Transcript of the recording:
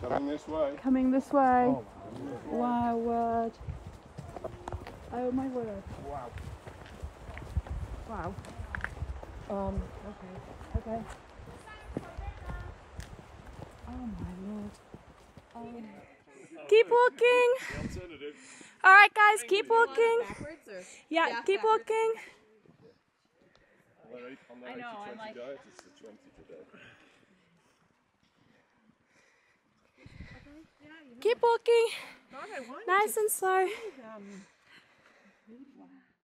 Coming this way. Coming this way. wow, word. Oh my word. Wow. Wow. Um, okay. Okay. Oh my lord. Um, keep walking. All right, guys, keep walking. Yeah, Yeah, keep backwards. walking. On their eight- on their I know, I'm like- diet, it's the 20 today. Keep walking. nice and slow.